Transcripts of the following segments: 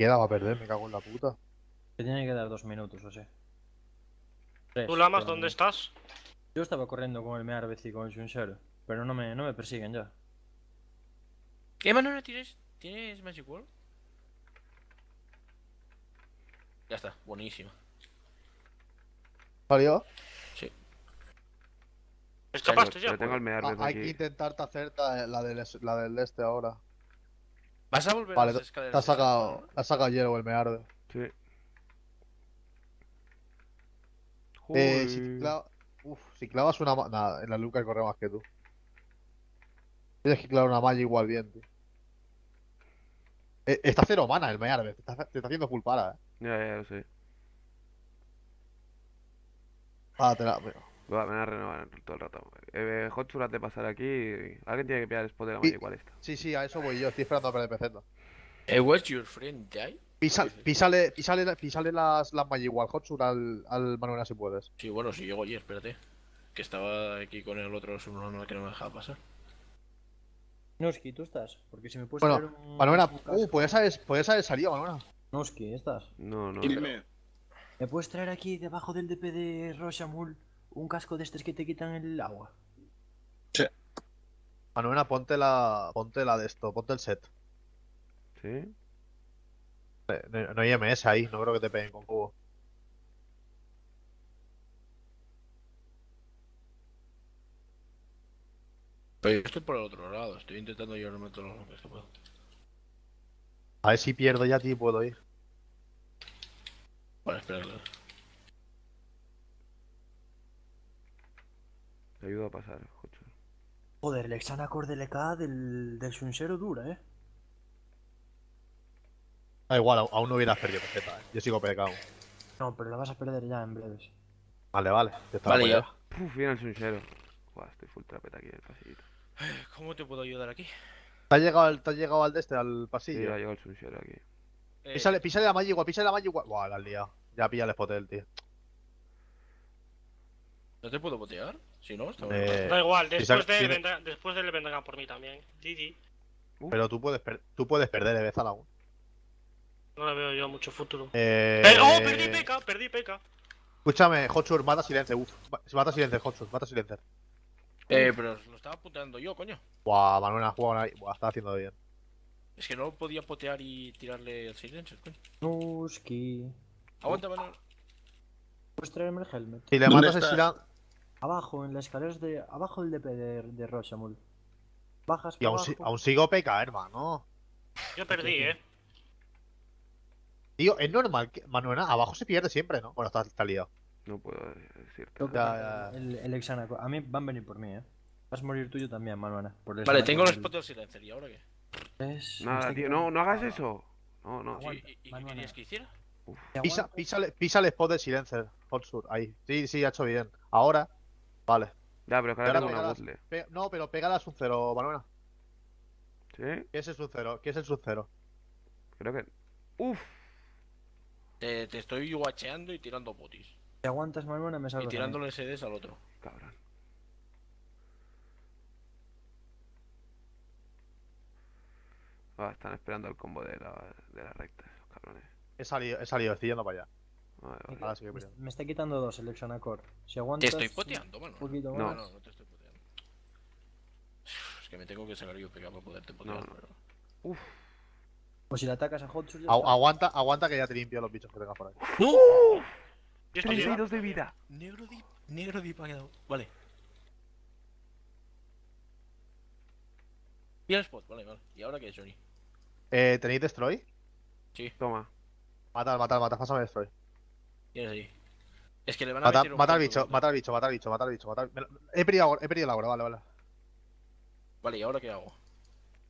Queda va a perder, me cago en la puta. Te tiene que dar dos minutos, o sea. Tres, ¿Tú, Lamas, dónde estás? Yo estaba corriendo con el Mearbez y con el Junshero, pero no me, no me persiguen ya. ¿Qué Manuela tienes? ¿Tienes Magic Wall? Ya está, buenísima. ¿Salió? ¿Escapaste ya? Tengo el? Ah, hay que aquí. intentarte hacer ta- la del, es- la del este ahora. ¿Vas a volver Vale, a las te escaleras? te has sacado, has sacado hielo el mearde. Sí. Eh, si, Uy. cla- Uf, si clavas una ma- Nada, en la Luca corre más que tú. Tienes que clavar una malla igual bien, tío. Eh, está cero mana el mearde, te está, te está haciendo full para, eh. Ya, ya, lo sé. Ah, te la... Va, me van a renovar todo el rato. Eh, Hotshur, has de pasar aquí. Alguien tiene que pillar el spot de la Sí. malla igual esta. Sí, sí, a eso voy yo, estoy esperando a perder peceta. Eh, what's your friend, die? Pisa- písale, písale, písale las, las malla igual, Hotsur al, al Manuela si puedes. Sí, bueno, si llego ayer, espérate. Que estaba aquí con el otro subnormal que no me dejaba pasar. Noski, ¿tú estás? Porque si me puedes Bueno, traer un... Manuela, uh, podías haber, podías haber salido, Manuela. Noski, ¿estás? No, no. Dime. ¿Me puedes traer aquí debajo del DP de Roshamul un casco de estos que te quitan el agua? Manuela, ponte la, ponte la de esto, ponte el set. ¿Sí? Eh, No, no hay MS ahí, no creo que te peguen con cubo. Pero yo estoy por el otro lado, estoy intentando llevarme todos los golpes que puedo. A ver si pierdo ya, tío, puedo ir. Vale, espera, claro. Te ayudo a pasar, Hotshur. Joder, el Exanacor del EK del, del Shunshero dura, ¿eh? Da igual, aún- aún no hubieras perdido peceta, eh. Yo sigo pecado. No, pero la vas a perder ya en breves. Vale, vale. te estaba Vale, ya. Puf, viene el Sunshero. Joder, estoy full trapeta aquí en el pasillito. ¿Cómo te puedo ayudar aquí? ¿Te has llegado al, te has llegado al de este, al Sí, pasillo? ya llegó el Sunshero aquí. Eh, Písale, písale la malla igual, písale la malla igual. Buah, la has liado. Ya pilla el spot del tío. ¿No te puedo botear? Si no, está Eh, bien. Da igual, después de, tiene- vendrá- después de él vendrán por mí también. Didi. Pero tú puedes, per- tú puedes perder, eh, Bezal aún. No le veo yo mucho futuro. Eh... Eh, ¡Oh, perdí peca! Perdí peca. Escúchame, Hotshur, mata silencio. Uf, ma- mata silencio, Hotshur, mata silencio. Eh, pero lo estaba puteando yo, coño. Buah, Manuel ha jugado ahí. Buah, está haciendo bien. Es que no podía potear y tirarle el silencio, coño. Noski. Aguanta, Manuel. ¿Puedes traerme el helmet? Si le ¿Dónde matas el estás? silencio. Abajo, en las escaleras de... Abajo del DP de, de Roshamul. Bajas Y aún, abajo. si- aún sigo PK, hermano. Yo perdí, eh. Tío, es normal que. Manuela, abajo se pierde siempre, ¿no? Bueno, está, está liado. No puedo decirte. Ya, ya, El, el Exanacor. A mí van a venir por mí, ¿eh? Vas a morir tú y yo también, Manuana. por el Vale, tengo los spots del silencio. ¿Y ahora qué? Es- Nada, tío, no, no hagas eso. No, no. ¿Y, y qué Manuela. querías que hiciera? ¿Te Pisa, písale, písale spot del silencio, Hotsur, ahí. Sí, sí, ha hecho bien. Ahora, vale. Ya, pero que Ahora tengo una pegadas. bucle. Pe- no, pero pégalas un cero, Manuela. ¿Sí? ¿Qué es el sub cero? ¿Qué es el sub cero? Creo que. Uf. Te, te estoy guacheando y tirando potis. Si aguantas, Manuana, me Y salvas a mí. tirándole SDs al otro. Cabrón. Ah, están esperando el combo de la, de la recta, esos cabrones. He salido, he salido, estoy yendo para allá. Vale, vale. Ahora sí que Me, está quitando dos el Exanacor. Si Te aguantas... estoy poteando, mano. Un poquito No. más. No, no, no te estoy poteando. Es que me tengo que sacar yo pega para poderte potear. No, no. pero- Uf. Pues si le atacas a ya Agu- aguanta, aguanta que ya te limpio los bichos que tengas por ahí. Yo estoy 32 de vida. Negro dip, negro dip ha quedado. Vale. Y el spot, vale, vale. ¿Y ahora qué, Johnny? Eh, ¿tenéis destroy? Sí, Toma. Matar, matar, matar, pásame destroy. Tienes ahí. Es que le van a Mata, meter un mata al bicho, mata al bicho, mata al bicho, mata al bicho, mata al- He perdido, he perdido el agro, vale, vale. Vale, ¿y ahora qué hago?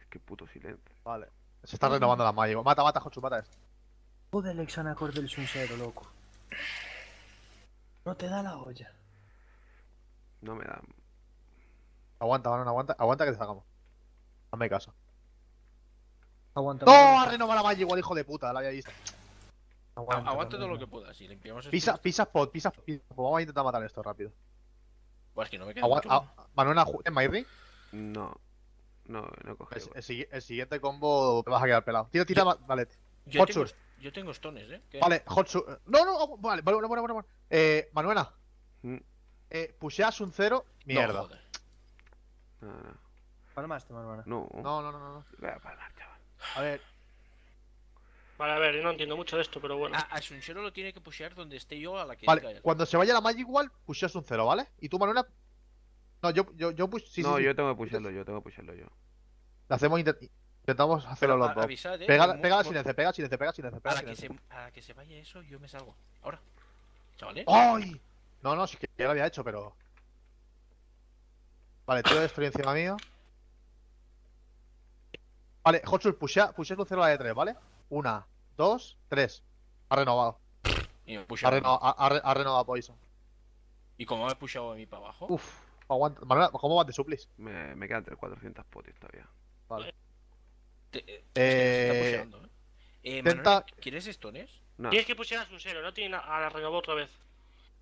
Es que puto silencio. Vale. Se está renovando la malla. Mata, mata, Hotsu, mata esto. Joder, el Exanacor del Shunshero, loco. No te da la olla. No me da. Aguanta, Manon, aguanta, aguanta que te sacamos. Hazme caso. Aguanta. ¡No! Manuana. Ha renovado la malla igual, hijo de puta, la había visto. Aguanta, aguanta todo lo que puedas y limpiamos Pisa, spot. pisa spot, pisa spot. Vamos a intentar matar esto rápido. Buah, es que no me queda Agua- mucho. a- Manuela, ¿en Myri? No. No, no cogido. El, el sigui- el siguiente combo te vas a quedar pelado. Tira, tira, vale. Yo tengo, Hotsur. yo tengo stones, ¿eh? ¿Qué? Vale, Hotsu. No, no, oh, vale, bueno, bueno, bueno. Eh, Manuela. Mm. Eh, pusheas un cero, mierda. No, joder. No, no. Palmaste. No. No, no, no, no. no. Voy a palmar, chaval. A ver, Vale, a ver, yo no entiendo mucho de esto, pero bueno. A, a Sunshero lo tiene que pushear donde esté yo a la que vale, diga él. cuando se vaya la Magic Wall, pusheas un cero, ¿vale? Y tú, Manuela. No, yo, yo, yo push. Sí, no, sí, sí. yo tengo que pusharlo yo, tengo que pusharlo yo. Hacemos intent- Intentamos hacerlo Pero los a- dos. avisad, ¿eh? Pega, pega mu- silencio, pega silencio, pega silencio, A pega la, que se, silencio. a la que se vaya eso, yo me salgo. Ahora. Chavales. ¡Ay! No, no, sí que ya lo había hecho, pero. Vale, tiro de estoy encima mío. Vale, Hotsul, pushea, pushea un 0 a la de 3, ¿vale? Una, dos, tres. Ha renovado. Y me Ha, reno- ha, ha ha renovado Poison. Y como me he pushado a mí para abajo. Uf, aguanta. Manuela, ¿cómo vas de suplis? Me, me quedan 300-400 potis todavía. Vale. te- eh, Eh, se está pusheando, ¿eh? Eh, intenta- Manuel, ¿Quieres stones? No, Tienes que pusieras un cero, no tiene a la renovó otra vez.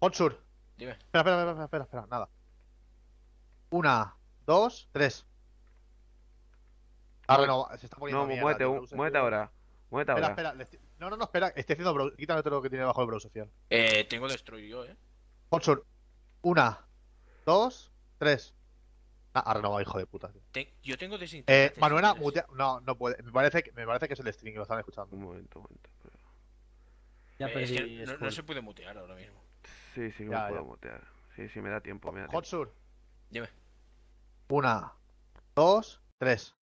Hotsur. Dime. Espera, espera, espera, espera, espera, nada. Una, dos, tres. Ha renovado. Se está poniendo no, mierda, muévete, muévete ahora. Muévete Espera, ahora. espera. No, no, no, espera. Estoy haciendo bro... Quítame todo lo que tiene debajo del browser social. Eh, tengo destroy yo, ¿eh? Hotsur. Una, dos, tres. Ah, ha renovado, hijo de puta. tío. Te- yo tengo Eh, desintegrante. Manuela, si quieres. mutea. No, no puede. Me parece, que, me parece que es el stream que lo están escuchando. Un momento, un momento. pero- Ya Eh, es que no, no se puede mutear ahora mismo. Sí, sí que Ya, me puedo ya. mutear. Sí, sí, me da tiempo, me da tiempo. Hotsur. Dime. Una, dos, tres.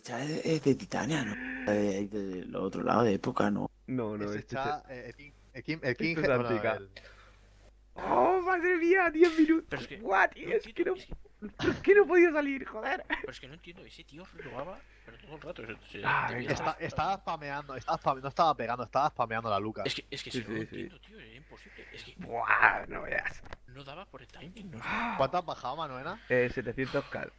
Esta es, es de Titania, ¿no? De, del otro lado de época, ¿no? No, no, este cha- eh, el King, el King, el King es bueno, antica. el- ¡Oh, madre mía! ¡10 minutos! Pero es que. ¡What! no Es que no, entiendo, es que- es que no he podido salir, joder. pero es que no entiendo, ese tío jugaba pero todo el rato. se- se- Ah, Está- estaba spameando, estaba spame- no estaba pegando, estaba spameando la Luca. Es que, es que Sí, si no lo sí, sí. entiendo, tío, era imposible. Es que ¡Buah! No veas. no daba por el timing, no sé. ¿Cuánto has bajado, Manuela? Eh, 700k.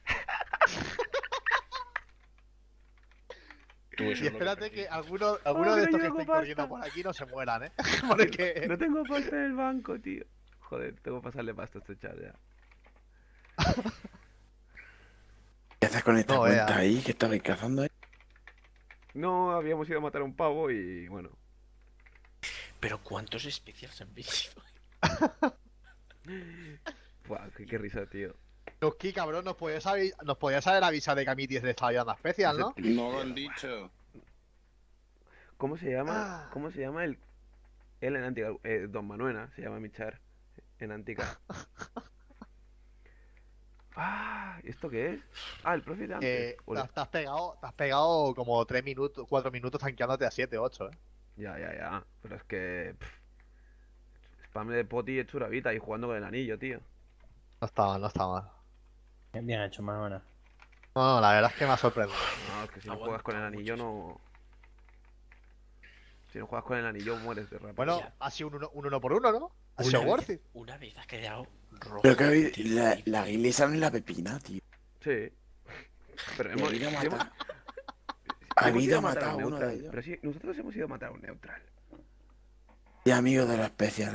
Tú, eso Y espérate que algunos alguno Oh, de estos que estén corriendo por aquí no se mueran, ¿eh? Porque No tengo pasta en el banco, tío. Joder, tengo que pasarle pasta a este chat ya. ¿Qué haces con esta No, cuenta vea. ahí? ¿Qué estabais cazando ahí? No, habíamos ido a matar a un pavo y bueno. Pero ¿cuántos especiales han venido? Buah, qué, qué risa, tío. Noski, cabrón, nos podías, nos podías haber avisado de que a mí 10 le estaba llevando especial, ¿no? No lo han dicho. ¿Cómo se llama? Ah. ¿Cómo se llama el. Él en Antica. eh, Don Manuela se llama mi char. En Antica. Ah, ¿y ¿esto qué es? Ah, el profe de antes. Eh, te has pegado, te has pegado como 3 minutos, 4 minutos tanqueándote a 7, 8, ¿eh? Ya, ya, ya. Pero es que. pff, spam de poti y churavita y jugando con el anillo, tío. No está mal, no está mal. Bien, hecho, Manuela. No, no, la verdad es que me ha sorprendido. No, es que si no juegas con el anillo no. Si no juegas con el anillo mueres de rápido. Bueno, ha sido un 1 un uno por uno, ¿no? Ha sido Una worth vez, it. una vez ha quedado rojo. Pero que tío, la, la iglesia no es la pepina, tío. Sí. Pero hemos, ido a matar- hemos ido a matar a a un uno de ellos. Pero sí, nosotros hemos ido a matar a un neutral. Y amigo de la especial.